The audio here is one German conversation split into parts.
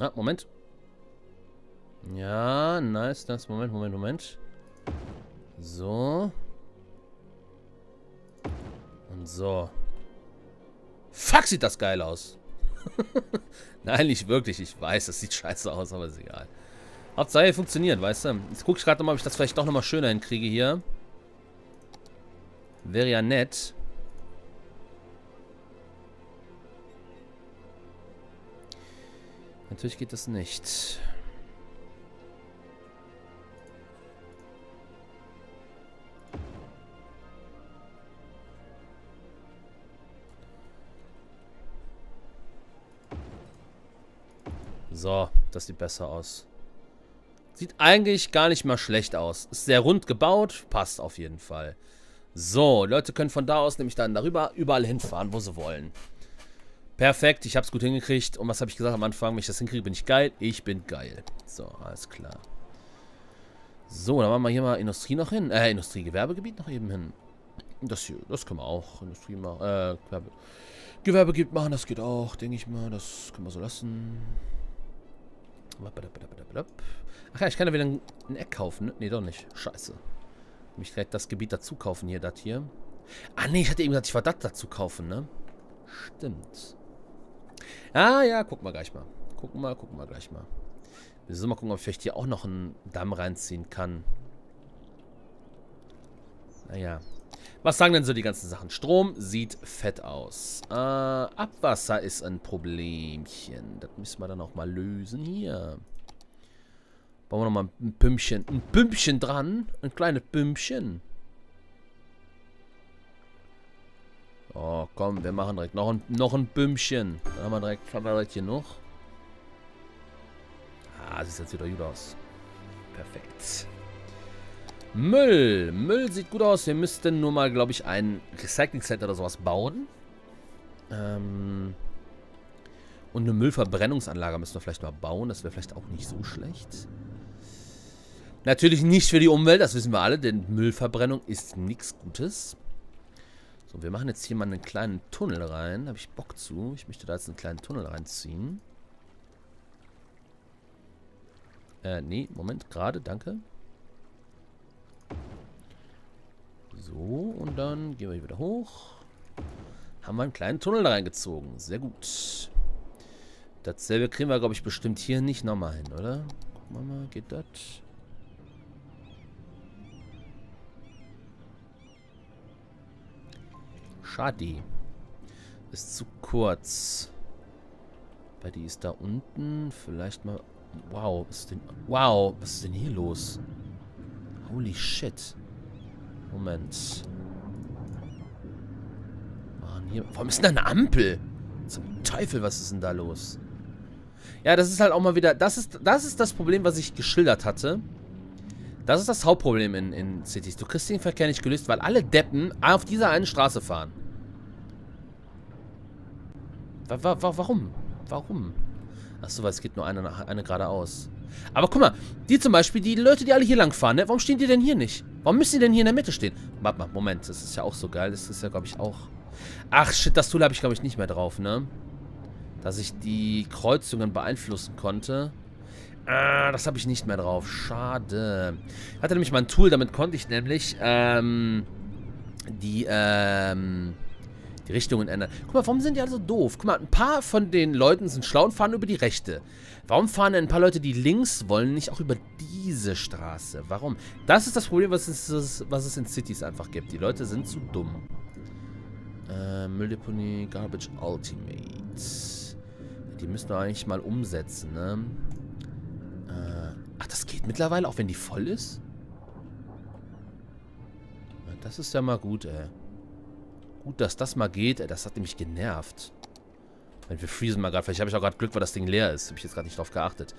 Ah, Moment. Ja, nice, nice. Moment, Moment, Moment. So. Und so. Fuck, sieht das geil aus. Nein, nicht wirklich. Ich weiß, das sieht scheiße aus, aber ist egal. Hauptsache funktioniert, weißt du. Jetzt gucke ich gerade nochmal, ob ich das vielleicht doch nochmal schöner hinkriege hier. Wäre ja nett. Natürlich geht das nicht. So, das sieht besser aus. Sieht eigentlich gar nicht mal schlecht aus. Ist sehr rund gebaut, passt auf jeden Fall. So, Leute können von da aus nämlich dann darüber überall hinfahren, wo sie wollen. Perfekt, ich habe es gut hingekriegt. Und was habe ich gesagt am Anfang? Wenn ich das hinkriege, bin ich geil. Ich bin geil. So, alles klar. So, dann machen wir hier mal Industrie noch hin. Äh, Industriegewerbegebiet noch eben hin. Das hier, das können wir auch. Industrie machen. Äh, Gewerbe, Gewerbegebiet machen, das geht auch, denke ich mal. Das können wir so lassen. Ach ja, ich kann ja wieder ein, ein Eck kaufen. Ne, nee, doch nicht. Scheiße. Mich direkt das Gebiet dazu kaufen hier, das hier. Ah, nee, ich hatte eben gesagt, ich war das dazu kaufen, ne? Stimmt. Ah, ja, gucken wir gleich mal. Gucken wir, gucken wir gleich mal. Wir müssen mal gucken, ob ich vielleicht hier auch noch einen Damm reinziehen kann. Naja. Was sagen denn so die ganzen Sachen? Strom sieht fett aus. Äh, Abwasser ist ein Problemchen. Das müssen wir dann auch mal lösen hier. Bauen wir nochmal ein Pümpchen. Ein Pümpchen dran. Ein kleines Pümpchen. Oh, komm, wir machen direkt noch ein, noch ein Bümmchen. Dann haben wir direkt, haben wir direkt noch. Ah, sieht jetzt wieder gut aus. Perfekt. Müll. Müll sieht gut aus. Wir müssten nur mal, glaube ich, ein Recycling Center oder sowas bauen. Ähm Und eine Müllverbrennungsanlage müssen wir vielleicht mal bauen. Das wäre vielleicht auch nicht so schlecht. Natürlich nicht für die Umwelt, das wissen wir alle, denn Müllverbrennung ist nichts Gutes. So, wir machen jetzt hier mal einen kleinen Tunnel rein. Habe ich Bock zu. Ich möchte da jetzt einen kleinen Tunnel reinziehen. Äh, nee, Moment, gerade, danke. So, und dann gehen wir hier wieder hoch. Haben wir einen kleinen Tunnel da reingezogen. Sehr gut. Dasselbe kriegen wir, glaube ich, bestimmt hier nicht nochmal hin, oder? Gucken wir mal, geht das? Schade. Ist zu kurz. Bei die ist da unten. Vielleicht mal... Wow, was ist denn... Wow, was ist denn hier los? Holy shit. Moment. Mann, hier... Warum ist denn da eine Ampel? Zum Teufel, was ist denn da los? Ja, das ist halt auch mal wieder... Das ist das, ist das Problem, was ich geschildert hatte. Das ist das Hauptproblem in, in Cities. Du kriegst den Verkehr nicht gelöst, weil alle Deppen auf dieser einen Straße fahren. Wa wa warum? Warum? Achso, weil es geht nur eine, eine geradeaus. Aber guck mal, die zum Beispiel, die Leute, die alle hier lang fahren, ne? Warum stehen die denn hier nicht? Warum müssen die denn hier in der Mitte stehen? Warte mal, Moment, das ist ja auch so geil. Das ist ja, glaube ich, auch... Ach, shit, das Tool habe ich, glaube ich, nicht mehr drauf, ne? Dass ich die Kreuzungen beeinflussen konnte. Ah, das habe ich nicht mehr drauf. Schade. Ich hatte nämlich mal ein Tool, damit konnte ich nämlich, ähm... Die, ähm Richtungen ändern. Guck mal, warum sind die alle so doof? Guck mal, ein paar von den Leuten sind schlau und fahren über die rechte. Warum fahren denn ein paar Leute, die links wollen, nicht auch über diese Straße? Warum? Das ist das Problem, was es, was es in Cities einfach gibt. Die Leute sind zu dumm. Äh, Mülldeponie, Garbage Ultimate. Die müssen wir eigentlich mal umsetzen, ne? Äh, ach, das geht mittlerweile, auch wenn die voll ist? Das ist ja mal gut, ey. Gut, dass das mal geht. Das hat nämlich genervt. Wir freezen mal gerade. Vielleicht habe ich auch gerade Glück, weil das Ding leer ist. Habe ich jetzt gerade nicht drauf geachtet.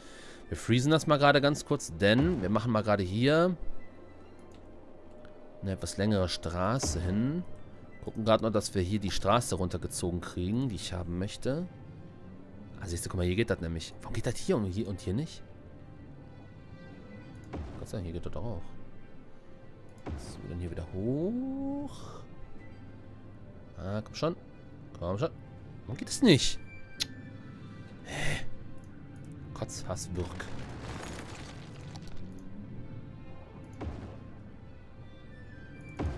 Wir freezen das mal gerade ganz kurz, denn wir machen mal gerade hier eine etwas längere Straße hin. Gucken gerade noch, dass wir hier die Straße runtergezogen kriegen, die ich haben möchte. Ah, siehst du, guck mal, hier geht das nämlich. Warum geht das hier und hier, und hier nicht? Gott sei Dank, hier geht das auch. So, dann hier wieder hoch. Ah, komm schon. Komm schon. Warum geht das nicht? Hä? Kotzhasswirk.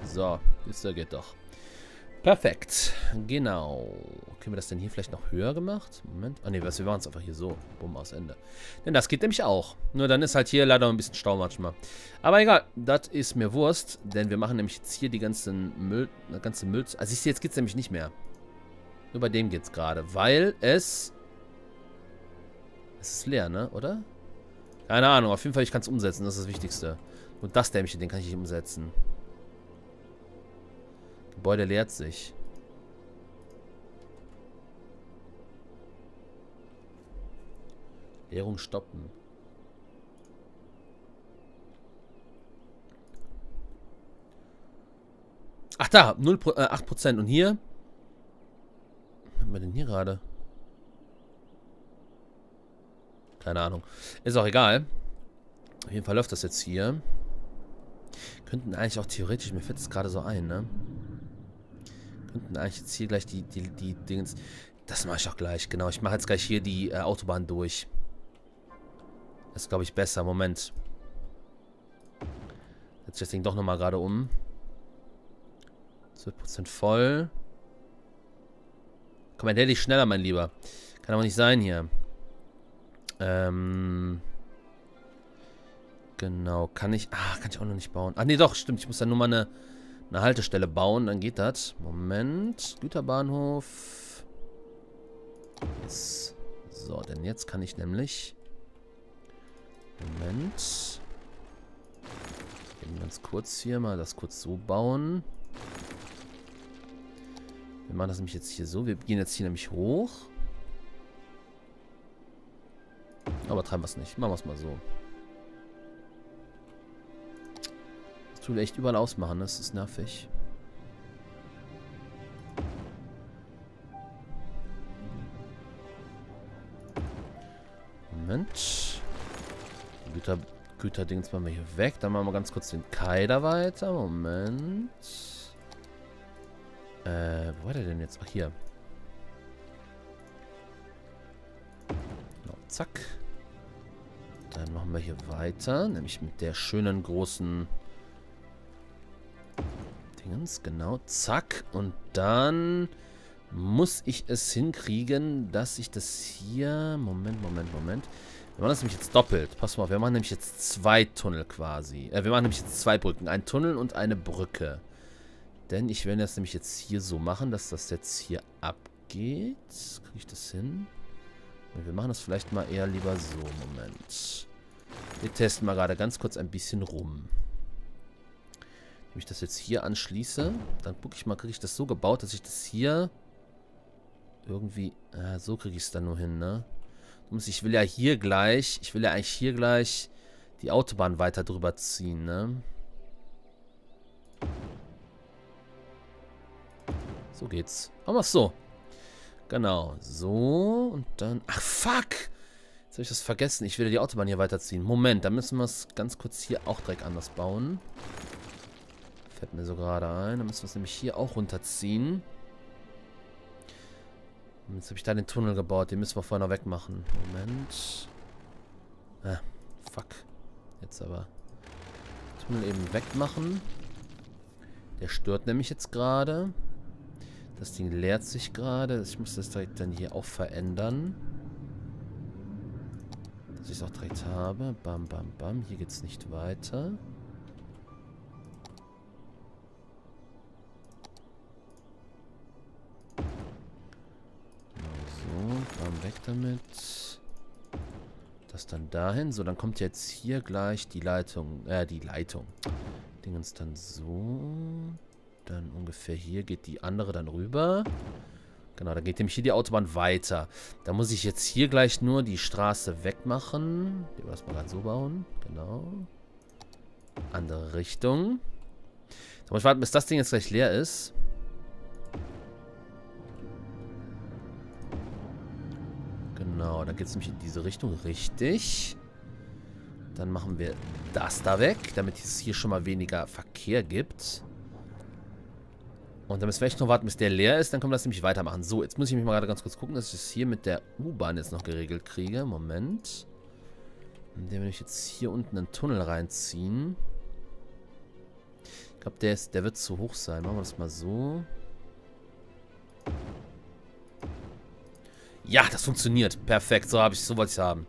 So, ist der geht doch. Perfekt. Genau. Können wir das denn hier vielleicht noch höher gemacht? Moment. Ah ne, wir machen es einfach hier so. Bumm, aus Ende. Denn das geht nämlich auch. Nur dann ist halt hier leider ein bisschen Stau manchmal. Aber egal, das ist mir Wurst. Denn wir machen nämlich jetzt hier die ganzen Müll, ganze Müll... Also ich sehe, jetzt geht es nämlich nicht mehr. Nur bei dem geht es gerade. Weil es... Es ist leer, ne? Oder? Keine Ahnung. Auf jeden Fall, ich kann es umsetzen. Das ist das Wichtigste. Und das Dämmchen, den kann ich nicht umsetzen. Gebäude leert sich. Leerung stoppen. Ach da, 0, äh, 8%. Und hier? Was haben wir denn hier gerade? Keine Ahnung. Ist auch egal. Auf jeden Fall läuft das jetzt hier. Könnten eigentlich auch theoretisch, mir fällt es gerade so ein, ne? Könnten eigentlich jetzt hier gleich die, die, die Dingens... Das mache ich auch gleich, genau. Ich mache jetzt gleich hier die äh, Autobahn durch. Das ist, glaube ich, besser. Moment. Setze ich das Ding doch nochmal gerade um. 12% voll. Komm, der dich schneller, mein Lieber. Kann aber nicht sein hier. Ähm... Genau, kann ich... Ah, kann ich auch noch nicht bauen. Ah, nee, doch, stimmt. Ich muss da nur mal eine, eine Haltestelle bauen, dann geht das. Moment, Güterbahnhof. Yes. So, denn jetzt kann ich nämlich... Moment. Eben ganz kurz hier mal das kurz so bauen. Wir machen das nämlich jetzt hier so. Wir gehen jetzt hier nämlich hoch. Aber treiben wir es nicht. Machen wir es mal so. Tut echt überall ausmachen, das ist nervig. Moment. Güter, Güterdings machen wir hier weg. Dann machen wir ganz kurz den Kai da weiter. Moment. Äh, wo war der denn jetzt? Ach, hier. Genau, zack. Dann machen wir hier weiter. Nämlich mit der schönen großen Dingens, genau. Zack. Und dann muss ich es hinkriegen, dass ich das hier... Moment, Moment, Moment. Wir machen das nämlich jetzt doppelt. Pass mal auf, wir machen nämlich jetzt zwei Tunnel quasi. Äh, wir machen nämlich jetzt zwei Brücken. Ein Tunnel und eine Brücke. Denn ich werde das nämlich jetzt hier so machen, dass das jetzt hier abgeht. Kriege ich das hin? Wir machen das vielleicht mal eher lieber so. Moment. Wir testen mal gerade ganz kurz ein bisschen rum. Wenn ich das jetzt hier anschließe, dann gucke ich mal, kriege ich das so gebaut, dass ich das hier irgendwie... Äh, so kriege ich es dann nur hin, ne? Ich will ja hier gleich... Ich will ja eigentlich hier gleich die Autobahn weiter drüber ziehen, ne? So geht's. Machen wir so. Genau. So. Und dann... Ach, fuck! Jetzt habe ich das vergessen. Ich will die Autobahn hier weiterziehen. Moment, da müssen wir es ganz kurz hier auch direkt anders bauen. Fällt mir so gerade ein. Dann müssen wir es nämlich hier auch runterziehen. Und jetzt habe ich da den Tunnel gebaut. Den müssen wir vorher noch wegmachen. Moment. Ah, fuck. Jetzt aber. Tunnel eben wegmachen. Der stört nämlich jetzt gerade. Das Ding leert sich gerade. Ich muss das direkt dann hier auch verändern. Dass ich es auch direkt habe. Bam, bam, bam. Hier geht es nicht weiter. Weg damit. Das dann dahin. So, dann kommt jetzt hier gleich die Leitung. Äh, die Leitung. Dingens dann so. Dann ungefähr hier geht die andere dann rüber. Genau, dann geht nämlich hier die Autobahn weiter. Da muss ich jetzt hier gleich nur die Straße wegmachen. Die wir das mal gerade so bauen. Genau. Andere Richtung. So, muss ich warten, bis das Ding jetzt gleich leer ist. Genau, dann geht es nämlich in diese Richtung. Richtig. Dann machen wir das da weg, damit es hier schon mal weniger Verkehr gibt. Und dann müssen wir echt noch warten, bis der leer ist. Dann können wir das nämlich weitermachen. So, jetzt muss ich mich mal gerade ganz kurz gucken, dass ich das hier mit der U-Bahn jetzt noch geregelt kriege. Moment. Indem wir jetzt hier unten einen Tunnel reinziehen. Ich glaube, der, der wird zu hoch sein. Machen wir das mal so. Ja, das funktioniert. Perfekt. So habe ich, so wollte ich es haben.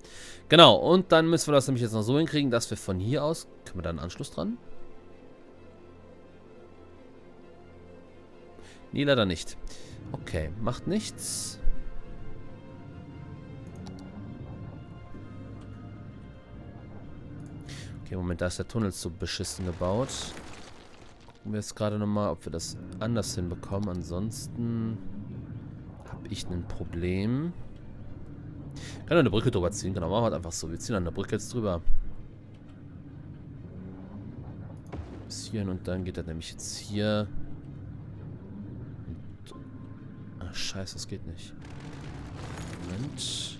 Genau. Und dann müssen wir das nämlich jetzt noch so hinkriegen, dass wir von hier aus. Können wir da einen Anschluss dran? Nee, leider nicht. Okay, macht nichts. Okay, Moment, da ist der Tunnel so beschissen gebaut. Gucken wir jetzt gerade nochmal, ob wir das anders hinbekommen. Ansonsten habe ich ein Problem. Ich kann eine Brücke drüber ziehen. Genau, machen wir einfach so. Wir ziehen eine Brücke jetzt drüber. Bis hierhin und dann geht er nämlich jetzt hier. Ach, scheiße, das geht nicht. Moment.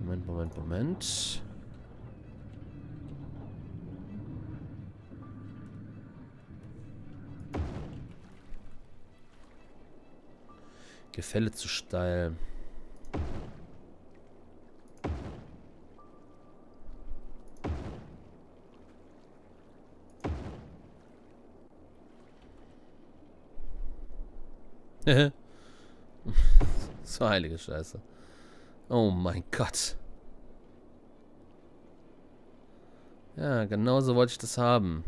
Moment, Moment, Moment. Gefälle zu steil. so heilige Scheiße. Oh mein Gott. Ja, genau so wollte ich das haben.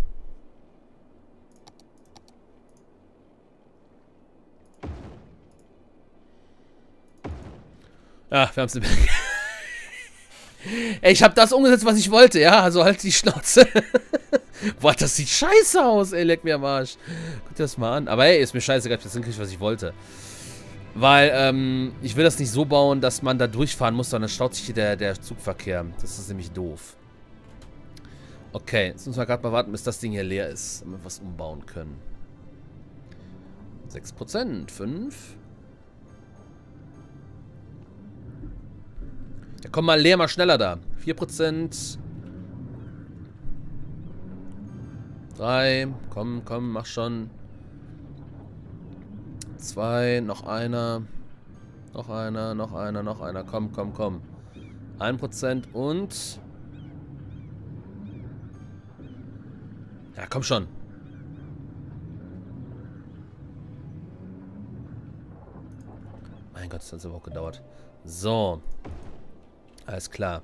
Ja, wir haben es Ey, ich habe das umgesetzt, was ich wollte, ja? Also halt die Schnauze. Boah, das sieht scheiße aus, ey, leck mir am Arsch. Guck dir das mal an. Aber ey, ist mir scheißegal, ich das hinkriege, was ich wollte. Weil, ähm, ich will das nicht so bauen, dass man da durchfahren muss, sondern staut sich hier der, der Zugverkehr. Das ist nämlich doof. Okay, jetzt müssen wir gerade mal warten, bis das Ding hier leer ist, damit wir was umbauen können. 6%, 5%. Ja, komm mal, leer mal schneller da. 4%. 3. Komm, komm, mach schon. 2. Noch einer. Noch einer, noch einer, noch einer. Komm, komm, komm. 1% und... Ja, komm schon. Mein Gott, das hat aber auch gedauert. So. Alles klar.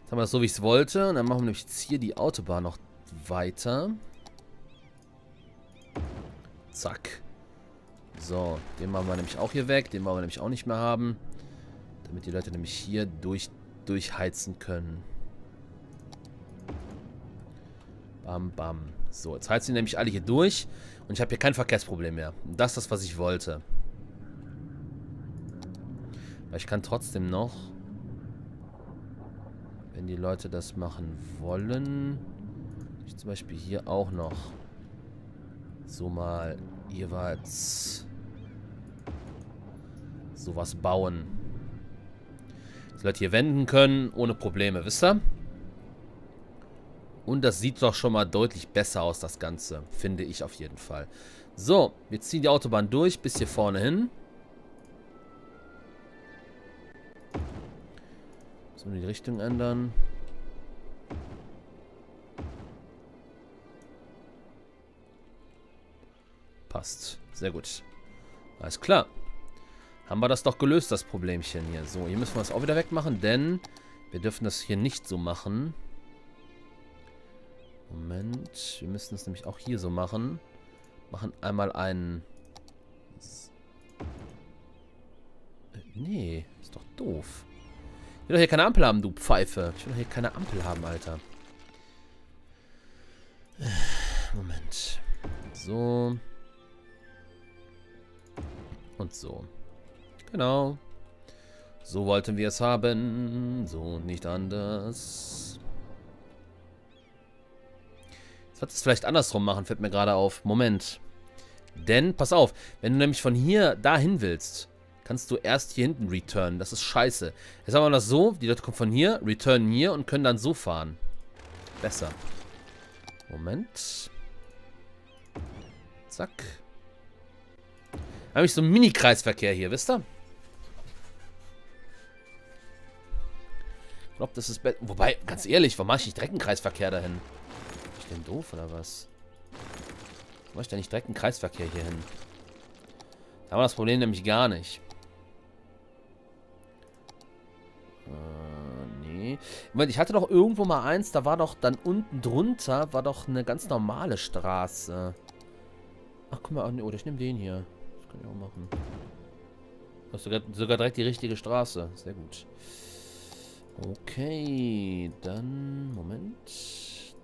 Jetzt haben wir das so, wie ich es wollte. Und dann machen wir nämlich jetzt hier die Autobahn noch weiter. Zack. So, den machen wir nämlich auch hier weg. Den wollen wir nämlich auch nicht mehr haben. Damit die Leute nämlich hier durch, durchheizen können. Bam, bam. So, jetzt heizen die nämlich alle hier durch. Und ich habe hier kein Verkehrsproblem mehr. Das ist das, was ich wollte. Aber ich kann trotzdem noch wenn die Leute das machen wollen, ich zum Beispiel hier auch noch so mal jeweils sowas bauen. Dass Leute hier wenden können, ohne Probleme, wisst ihr? Und das sieht doch schon mal deutlich besser aus, das Ganze. Finde ich auf jeden Fall. So, wir ziehen die Autobahn durch bis hier vorne hin. Müssen die Richtung ändern. Passt. Sehr gut. Alles klar. Haben wir das doch gelöst, das Problemchen hier. So, hier müssen wir das auch wieder wegmachen, denn wir dürfen das hier nicht so machen. Moment. Wir müssen es nämlich auch hier so machen. Machen einmal einen... Äh, nee, ist doch doof. Ich will doch hier keine Ampel haben, du Pfeife. Ich will doch hier keine Ampel haben, Alter. Moment. So. Und so. Genau. So wollten wir es haben. So nicht anders. Jetzt wird es vielleicht andersrum machen, fällt mir gerade auf. Moment. Denn, pass auf, wenn du nämlich von hier dahin willst, kannst du erst hier hinten returnen. Das ist scheiße. Jetzt haben wir das so, die Leute kommen von hier, returnen hier und können dann so fahren. Besser. Moment. Zack. Habe ich so einen Mini-Kreisverkehr hier, wisst ihr? Ich glaube, das ist... Wobei, ganz ehrlich, warum mache ich nicht direkt einen Kreisverkehr dahin? Bin ich denn doof, oder was? Warum mache ich da nicht direkt einen Kreisverkehr hier hin? Da haben wir das Problem nämlich gar nicht. Moment, ich hatte doch irgendwo mal eins, da war doch dann unten drunter, war doch eine ganz normale Straße. Ach, guck mal, oder ich nehme den hier. Das kann ich auch machen. Das sogar, sogar direkt die richtige Straße. Sehr gut. Okay, dann, Moment.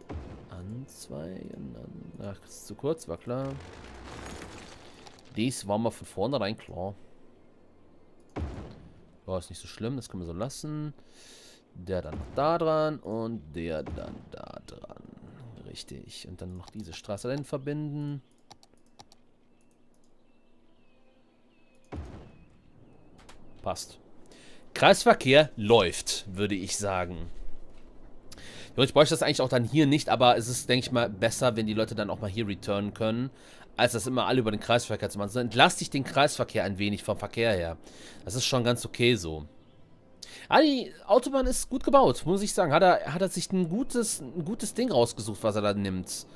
Anzeigen. An, ach, das ist zu kurz, war klar. Dies war mal von vornherein klar. Oh, ist nicht so schlimm, das können wir so lassen. Der dann noch da dran und der dann da dran. Richtig. Und dann noch diese Straße dahin verbinden. Passt. Kreisverkehr läuft, würde ich sagen. Ich bräuchte das eigentlich auch dann hier nicht, aber es ist, denke ich mal, besser, wenn die Leute dann auch mal hier returnen können, als das immer alle über den Kreisverkehr zu machen. So entlaste ich den Kreisverkehr ein wenig vom Verkehr her. Das ist schon ganz okay so. Ah, die Autobahn ist gut gebaut, muss ich sagen. Hat er, hat er sich ein gutes, ein gutes Ding rausgesucht, was er da nimmt.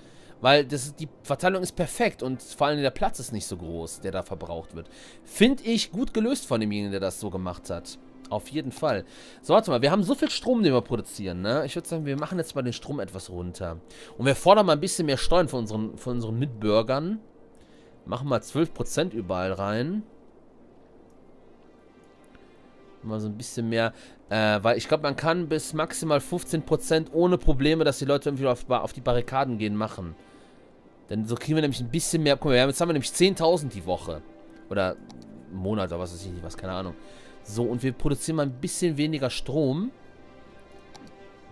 Weil das, die Verteilung ist perfekt und vor allem der Platz ist nicht so groß, der da verbraucht wird. Finde ich gut gelöst von demjenigen, der das so gemacht hat. Auf jeden Fall. So, warte mal, wir haben so viel Strom, den wir produzieren, ne? Ich würde sagen, wir machen jetzt mal den Strom etwas runter. Und wir fordern mal ein bisschen mehr Steuern von unseren, von unseren Mitbürgern. Machen mal 12% überall rein. Mal so ein bisschen mehr. Äh, weil ich glaube, man kann bis maximal 15% ohne Probleme, dass die Leute irgendwie auf, auf die Barrikaden gehen, machen. Denn so kriegen wir nämlich ein bisschen mehr. Guck mal, jetzt haben wir nämlich 10.000 die Woche. Oder Monat oder was weiß ich nicht, was, keine Ahnung. So, und wir produzieren mal ein bisschen weniger Strom.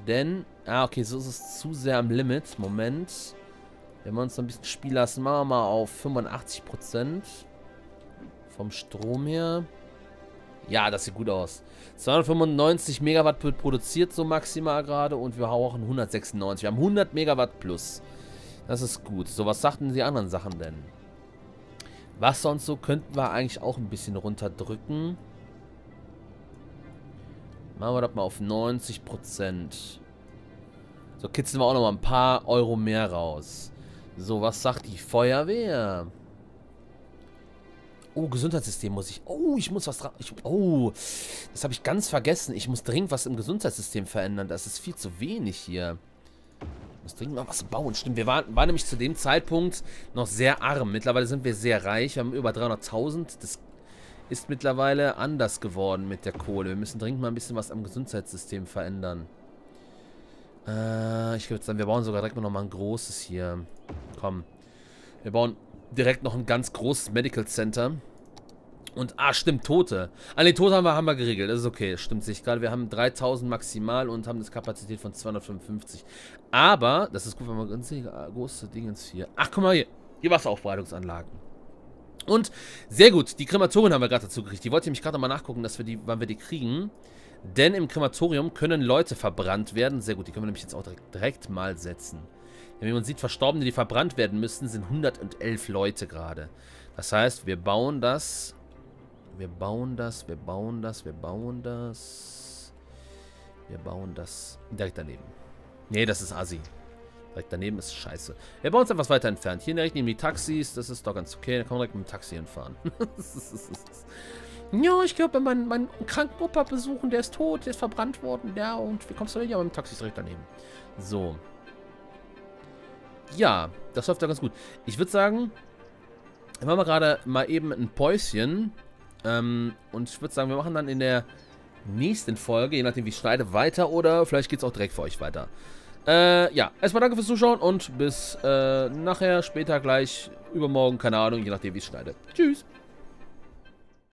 Denn, ah, okay, so ist es zu sehr am Limit. Moment. Wenn wir uns noch ein bisschen spielen lassen, machen wir mal auf 85% vom Strom her. Ja, das sieht gut aus. 295 Megawatt wird produziert so maximal gerade und wir brauchen 196. Wir haben 100 Megawatt plus. Das ist gut. So, was sagten die anderen Sachen denn? Was sonst so könnten wir eigentlich auch ein bisschen runterdrücken. Machen wir das mal auf 90%. So, kitzeln wir auch noch mal ein paar Euro mehr raus. So, was sagt die Feuerwehr? Oh, Gesundheitssystem muss ich... Oh, ich muss was... Ich, oh, das habe ich ganz vergessen. Ich muss dringend was im Gesundheitssystem verändern. Das ist viel zu wenig hier. Ich muss dringend mal was bauen. Stimmt, wir waren, waren nämlich zu dem Zeitpunkt noch sehr arm. Mittlerweile sind wir sehr reich. Wir haben über 300.000. Das ist mittlerweile anders geworden mit der Kohle. Wir müssen dringend mal ein bisschen was am Gesundheitssystem verändern. Äh, ich würde sagen, wir bauen sogar direkt mal ein großes hier. Komm. Wir bauen direkt noch ein ganz großes Medical Center. Und, ah, stimmt, Tote. Ah, ne, Tote haben wir, haben wir geregelt. Das ist okay, stimmt sich gerade. Wir haben 3000 maximal und haben eine Kapazität von 255. Aber, das ist gut, wenn wir ganz große Dingens hier. Ach, guck mal hier. Hier Wasseraufbereitungsanlagen. Und, sehr gut, die Krematorien haben wir gerade dazu gekriegt. Die wollte ich mich gerade nochmal nachgucken, dass wir die, wann wir die kriegen. Denn im Krematorium können Leute verbrannt werden. Sehr gut, die können wir nämlich jetzt auch direkt, direkt mal setzen. Wie man sieht, Verstorbene, die verbrannt werden müssen, sind 111 Leute gerade. Das heißt, wir bauen das. Wir bauen das, wir bauen das, wir bauen das. Wir bauen das direkt daneben. Nee, das ist assi. Direkt daneben ist scheiße. Wir bauen es etwas weiter entfernt. Hier direkt neben die Taxis, das ist doch ganz okay. Dann kann man direkt mit dem Taxi hinfahren. ja, ich glaube, meinen mein kranken Opa besuchen, der ist tot, der ist verbrannt worden. Ja, und wie kommst du denn hier? Aber mit dem Taxi direkt daneben. So. Ja, das läuft ja ganz gut. Ich würde sagen, wir machen gerade mal eben ein Päuschen. Ähm, und ich würde sagen, wir machen dann in der nächsten Folge, je nachdem wie ich schneide, weiter oder vielleicht geht es auch direkt für euch weiter. Äh, ja, erstmal danke fürs Zuschauen und bis äh, nachher, später gleich, übermorgen, keine Ahnung, je nachdem wie ich schneide. Tschüss.